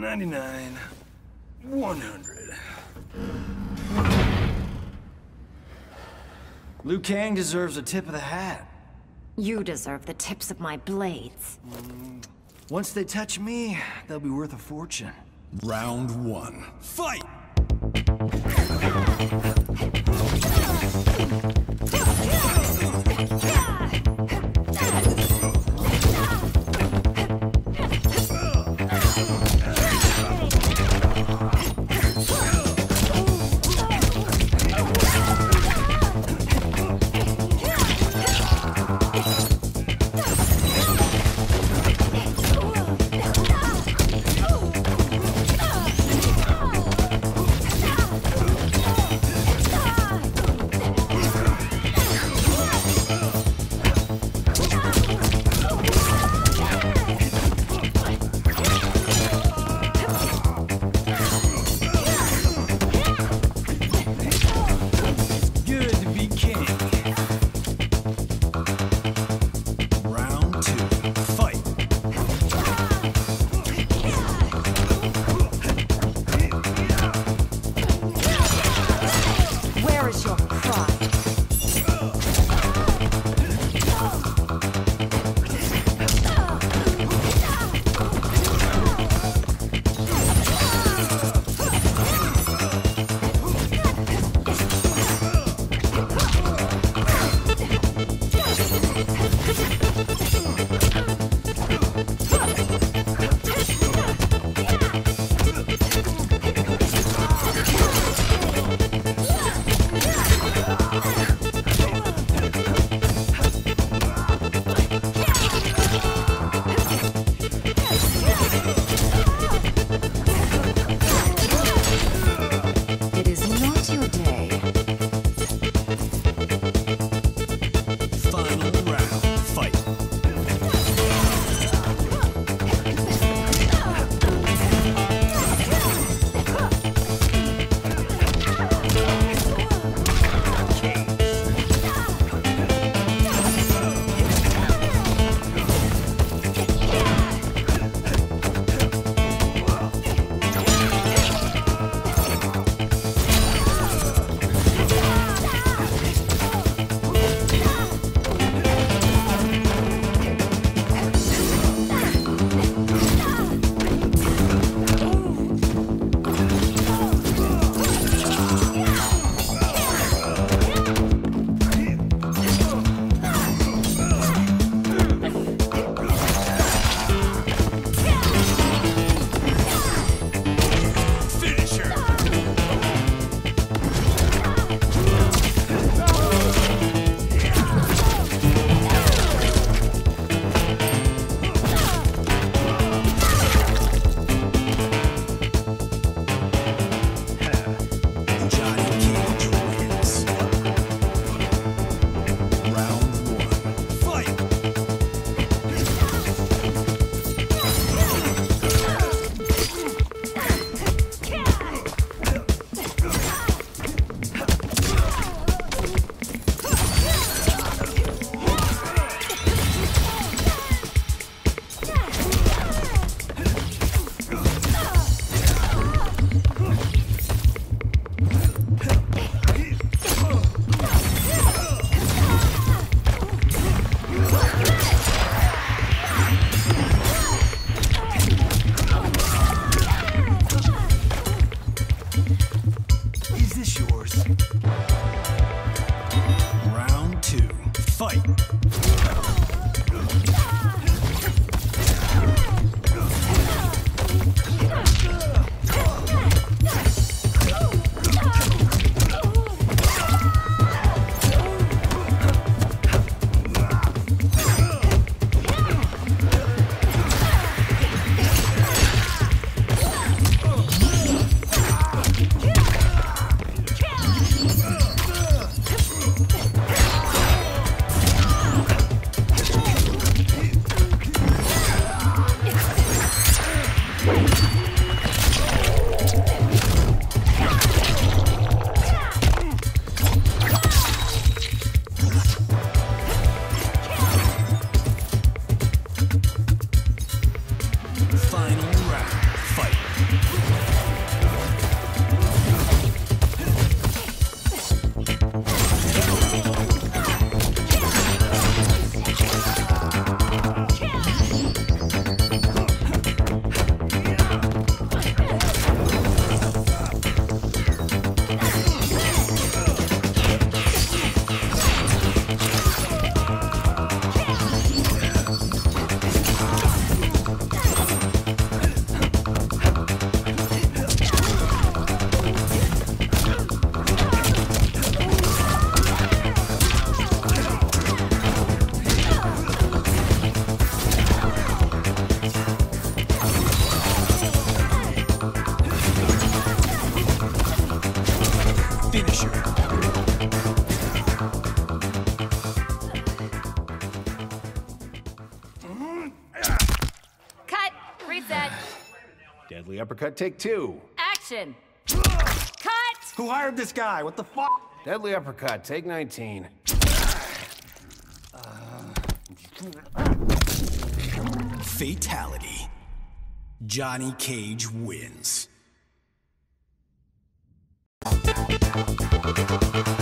99, 100. Liu Kang deserves a tip of the hat. You deserve the tips of my blades. Mm. Once they touch me, they'll be worth a fortune. Round one. Fight! Pressure. Cut! Reset! Deadly uppercut, take two. Action! Cut! Who hired this guy? What the fuck? Deadly uppercut, take 19. Fatality. Johnny Cage wins. ごめんごめんごめんごめんごめん。